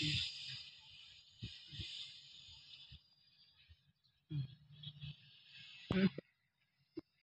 Mm.